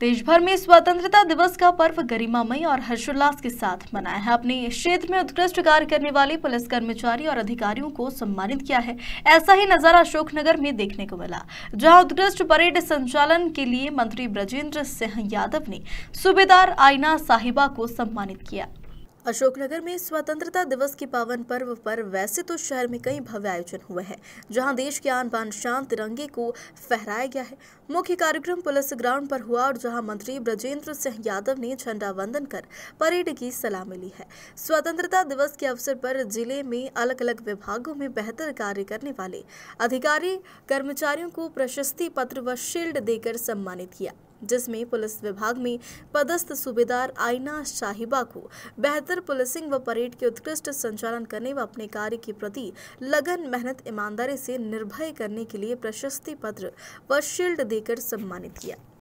देश भर में स्वतंत्रता दिवस का पर्व गरिमामय और हर्षोल्लास के साथ मनाया है। अपने क्षेत्र में उत्कृष्ट कार्य करने वाले पुलिस कर्मचारी और अधिकारियों को सम्मानित किया है। ऐसा ही नज़ारा अशोकनगर में देखने को मिला, जहाँ उत्कृष्ट परेड संचालन के लिए मंत्री ब्रजेंद्र सिंह यादव ने सूबेदार आईना साहिबा को सम्मानित किया। अशोकनगर में स्वतंत्रता दिवस के पावन पर्व पर वैसे तो शहर में कई भव्य आयोजन हुए हैं, जहाँ देश के आन बान शान तिरंगे को फहराया गया है। मुख्य कार्यक्रम पुलिस ग्राउंड पर हुआ और जहाँ मंत्री ब्रजेंद्र सिंह यादव ने झंडा वंदन कर परेड की सलामी ली है। स्वतंत्रता दिवस के अवसर पर ज़िले में अलग अलग विभागों में बेहतर कार्य करने वाले अधिकारी कर्मचारियों को प्रशस्ति पत्र व शील्ड देकर सम्मानित किया। जिसमें पुलिस विभाग में पदस्थ सूबेदार आईना शाहिबा को बेहतर पुलिसिंग व परेड के उत्कृष्ट संचालन करने व अपने कार्य के प्रति लगन, मेहनत, ईमानदारी से निर्भय करने के लिए प्रशस्ति पत्र व शील्ड देकर सम्मानित किया।